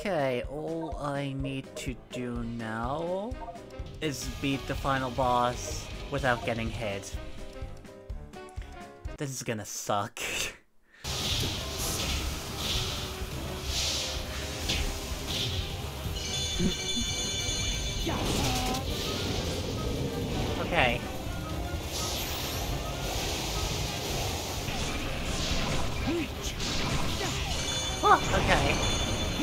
Okay, all I need to do now is beat the final boss without getting hit. This is gonna suck. okay. Oh, okay.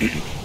restart.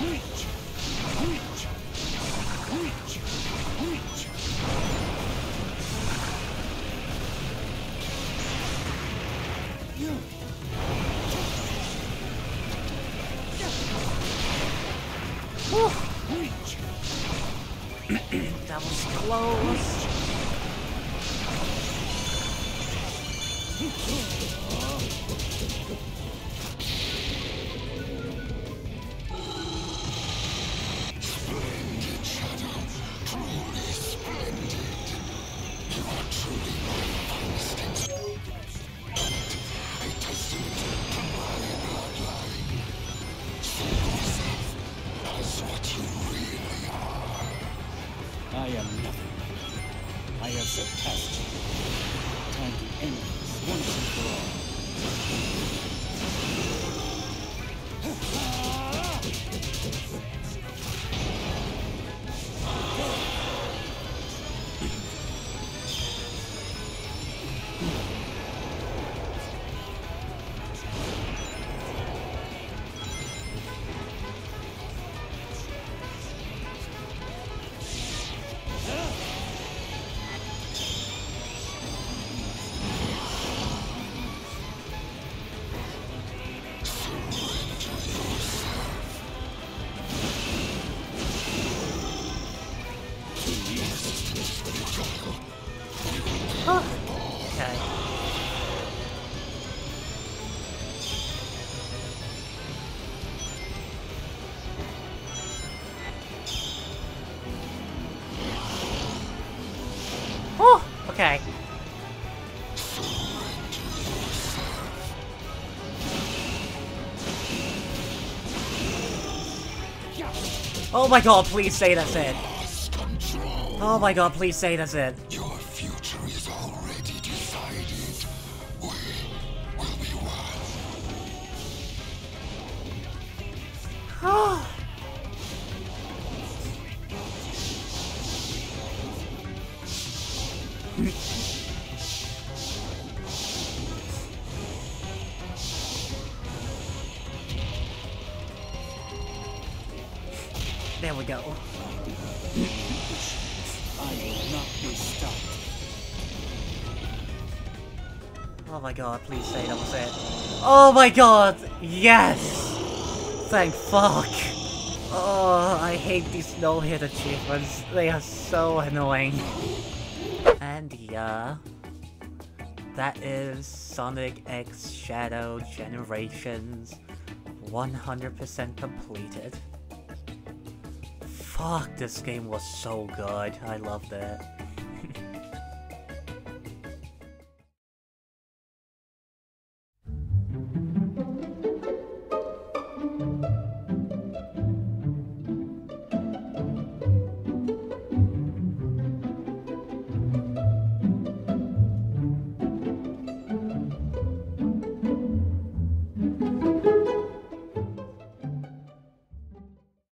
Reach! That was close. I am nothing. I have surpassed you. Time to end this once and for all. Okay. Oh my god, please say that's it. Oh my god, please say that's it. There we go. I will not be stopped. Oh my god, please say that was it. Oh my god! Yes! Thank fuck! Oh, I hate these no-hit achievements. They are so annoying. And yeah, that is Sonic X Shadow Generations 100% completed. Fuck, this game was so good. I loved it.